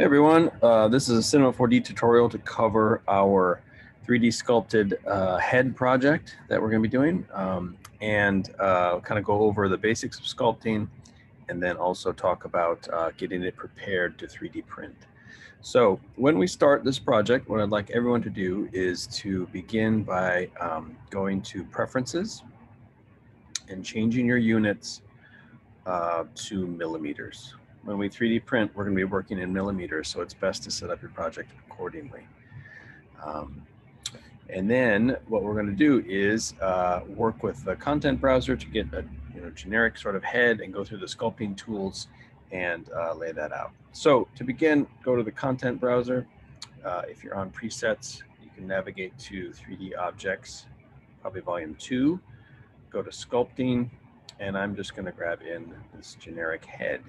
Hey everyone, uh, this is a Cinema 4D tutorial to cover our 3D sculpted uh, head project that we're going to be doing um, and uh, kind of go over the basics of sculpting and then also talk about uh, getting it prepared to 3D print. So when we start this project, what I'd like everyone to do is to begin by um, going to preferences and changing your units uh, to millimeters when we 3D print, we're going to be working in millimeters, so it's best to set up your project accordingly. Um, and then what we're going to do is uh, work with the content browser to get a you know, generic sort of head and go through the sculpting tools and uh, lay that out. So to begin, go to the content browser. Uh, if you're on presets, you can navigate to 3D objects, probably volume two, go to sculpting, and I'm just going to grab in this generic head.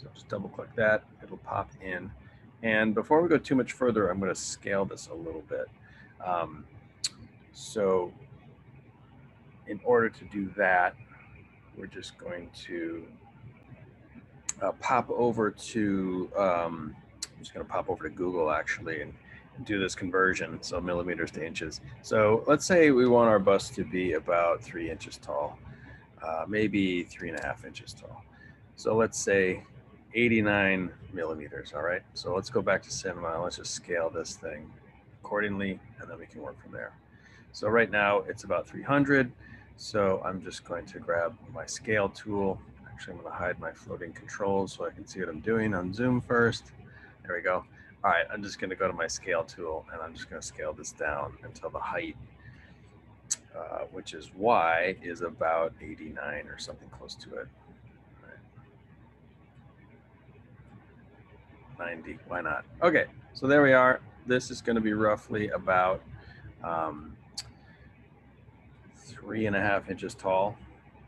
So just double click that, it'll pop in. And before we go too much further, I'm going to scale this a little bit. Um, so in order to do that, we're just going to uh, pop over to, um, I'm just going to pop over to Google actually and do this conversion, so millimeters to inches. So let's say we want our bust to be about three inches tall, uh, maybe three and a half inches tall. So let's say 89 millimeters. All right. So let's go back to cinema. Let's just scale this thing accordingly, and then we can work from there. So right now it's about 300. So I'm just going to grab my scale tool. Actually, I'm going to hide my floating controls so I can see what I'm doing on Zoom first. There we go. All right, I'm just going to go to my scale tool and I'm just going to scale this down until the height, uh, which is Y, is about 89 or something close to it. 90. Why not? Okay, so there we are. This is going to be roughly about um, three and a half inches tall,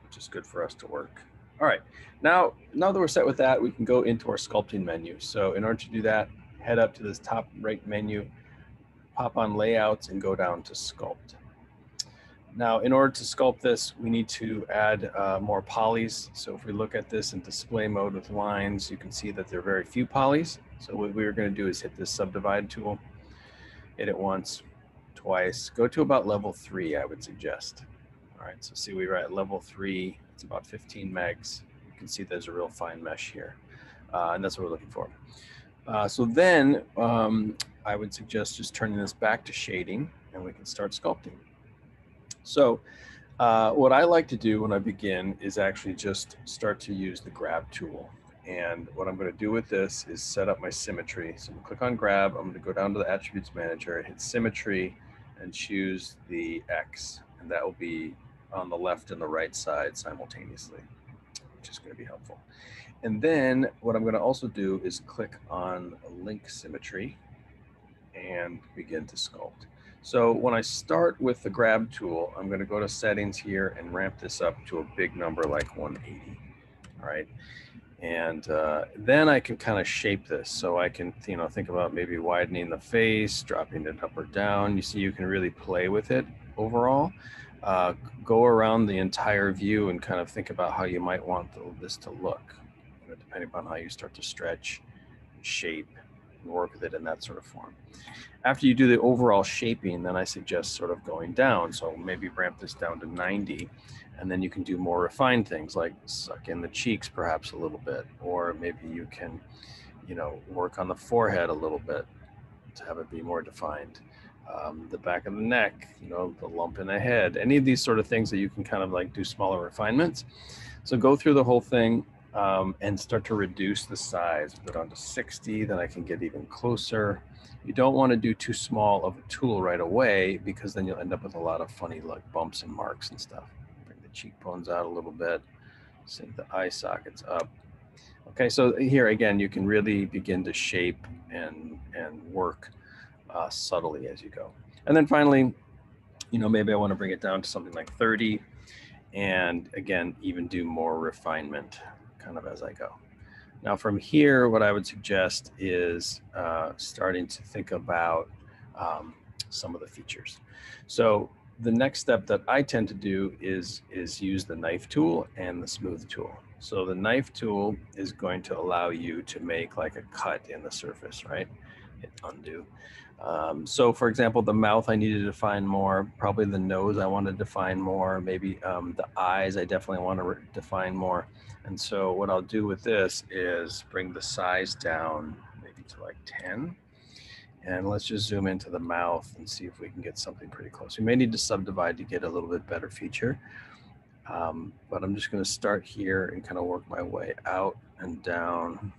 which is good for us to work. All right, now, now that we're set with that, we can go into our sculpting menu. So in order to do that, head up to this top right menu, pop on layouts and go down to sculpt. Now, in order to sculpt this, we need to add uh, more polys. So if we look at this in display mode with lines, you can see that there are very few polys. So what we're going to do is hit this subdivide tool, hit it once, twice, go to about level three, I would suggest. All right, so see we're at level three, it's about 15 megs. You can see there's a real fine mesh here, uh, and that's what we're looking for. Uh, so then um, I would suggest just turning this back to shading and we can start sculpting. So uh, what I like to do when I begin is actually just start to use the grab tool. And what I'm going to do with this is set up my symmetry. So I'm going to click on grab. I'm going to go down to the attributes manager, hit symmetry, and choose the X. And that will be on the left and the right side simultaneously, which is going to be helpful. And then what I'm going to also do is click on link symmetry and begin to sculpt. So when I start with the grab tool, I'm going to go to settings here and ramp this up to a big number like 180. All right. And uh, then I can kind of shape this. So I can, you know, think about maybe widening the face, dropping it up or down. You see, you can really play with it overall. Uh, go around the entire view and kind of think about how you might want the, this to look, you know, depending upon how you start to stretch, shape, and work with it in that sort of form. After you do the overall shaping, then I suggest sort of going down. So maybe ramp this down to 90 and then you can do more refined things like suck in the cheeks perhaps a little bit, or maybe you can, you know, work on the forehead a little bit to have it be more defined. Um, the back of the neck, you know, the lump in the head, any of these sort of things that you can kind of like do smaller refinements. So go through the whole thing um, and start to reduce the size, put it onto 60, then I can get even closer. You don't want to do too small of a tool right away because then you'll end up with a lot of funny like bumps and marks and stuff. Bring the cheekbones out a little bit, sink the eye sockets up. Okay, so here again, you can really begin to shape and, and work uh, subtly as you go. And then finally, you know, maybe I want to bring it down to something like 30 and again, even do more refinement kind of as I go. Now from here, what I would suggest is uh, starting to think about um, some of the features. So the next step that I tend to do is, is use the knife tool and the smooth tool. So the knife tool is going to allow you to make like a cut in the surface, right? Hit undo. Um, so for example, the mouth I needed to define more, probably the nose I want to define more, maybe um, the eyes I definitely want to define more. And so what I'll do with this is bring the size down maybe to like 10. And let's just zoom into the mouth and see if we can get something pretty close. We may need to subdivide to get a little bit better feature. Um, but I'm just going to start here and kind of work my way out and down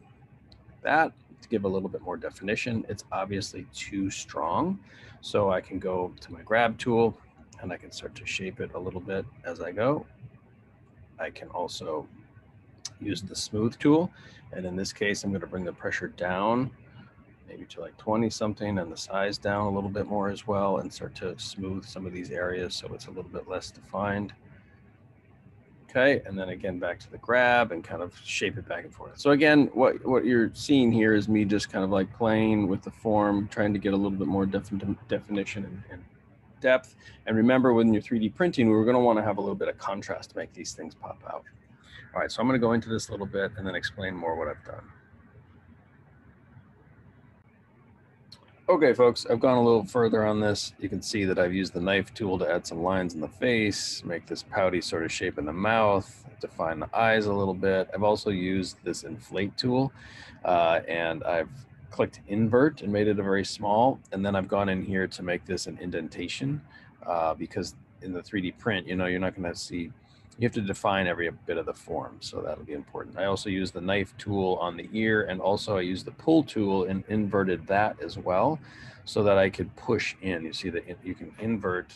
that to give a little bit more definition. It's obviously too strong. So I can go to my grab tool and I can start to shape it a little bit as I go. I can also use the smooth tool. And in this case, I'm going to bring the pressure down maybe to like 20 something and the size down a little bit more as well and start to smooth some of these areas so it's a little bit less defined. Okay, and then again back to the grab and kind of shape it back and forth. So again, what, what you're seeing here is me just kind of like playing with the form, trying to get a little bit more defin definition and, and depth. And remember when you're 3D printing, we're gonna wanna have a little bit of contrast to make these things pop out. All right, so I'm gonna go into this a little bit and then explain more what I've done. Okay, folks, I've gone a little further on this. You can see that I've used the knife tool to add some lines in the face, make this pouty sort of shape in the mouth, define the eyes a little bit. I've also used this inflate tool uh, and I've clicked invert and made it a very small. And then I've gone in here to make this an indentation uh, because in the 3D print, you know, you're not going to see you have to define every bit of the form. So that'll be important. I also use the knife tool on the ear and also I use the pull tool and inverted that as well so that I could push in. You see that you can invert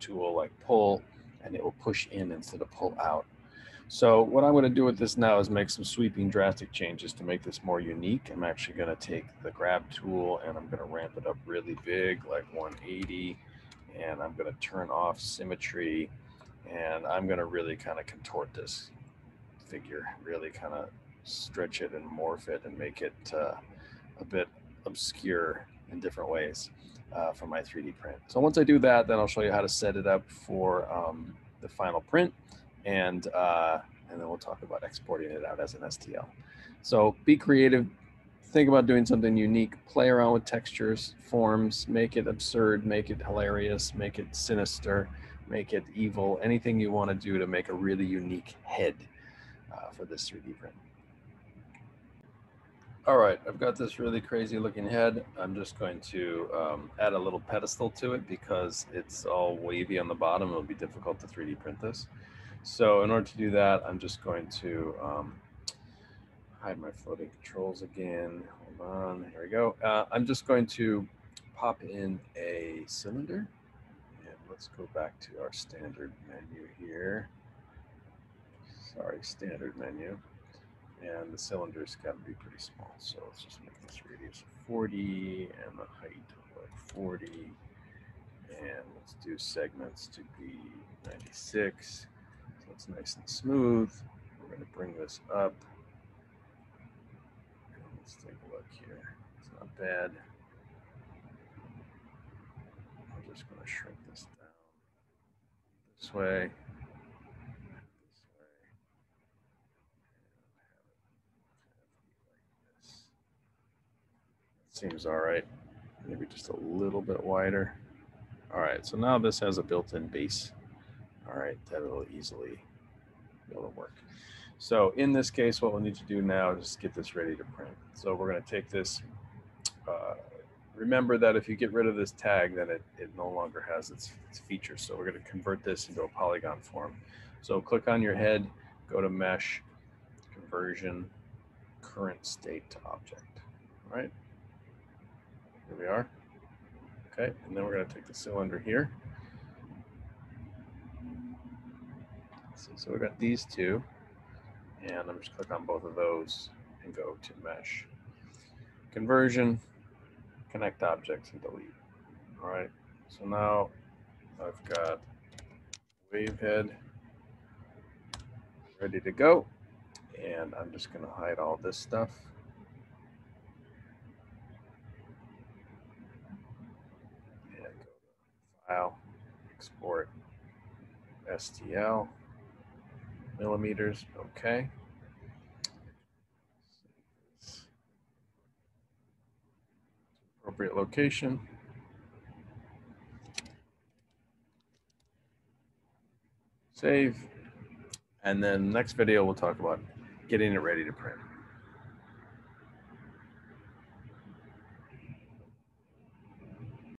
tool like pull and it will push in instead of pull out. So what I'm going to do with this now is make some sweeping drastic changes to make this more unique. I'm actually going to take the grab tool and I'm going to ramp it up really big, like 180. And I'm going to turn off symmetry and I'm going to really kind of contort this figure, really kind of stretch it and morph it and make it uh, a bit obscure in different ways uh, for my 3D print. So once I do that, then I'll show you how to set it up for um, the final print and, uh, and then we'll talk about exporting it out as an STL. So be creative, think about doing something unique, play around with textures, forms, make it absurd, make it hilarious, make it sinister, make it evil, anything you want to do to make a really unique head uh, for this 3D print. All right, I've got this really crazy looking head. I'm just going to um, add a little pedestal to it because it's all wavy on the bottom. It'll be difficult to 3D print this. So in order to do that, I'm just going to um, hide my floating controls again. Hold on, here we go. Uh, I'm just going to pop in a cylinder let's go back to our standard menu here. Sorry, standard menu. And the cylinder's got to be pretty small. So let's just make this radius 40 and the height like 40. And let's do segments to be 96. So it's nice and smooth. We're going to bring this up. And let's take a look here. It's not bad. I'm just going to shrink this this way, Seems all right. Maybe just a little bit wider. All right, so now this has a built-in base. All right, that will easily be able to work. So in this case, what we'll need to do now is get this ready to print. So we're going to take this remember that if you get rid of this tag, then it, it no longer has its, its features. So we're going to convert this into a polygon form. So click on your head, go to mesh, conversion, current state to object. All right, here we are. Okay, and then we're going to take the cylinder here. So, so we've got these two, and I'm just click on both of those and go to mesh. Conversion, connect objects and delete. All right, so now I've got wavehead ready to go. And I'm just gonna hide all this stuff. And go to File, Export, STL. millimeters. Okay. Appropriate location. Save. And then next video, we'll talk about getting it ready to print.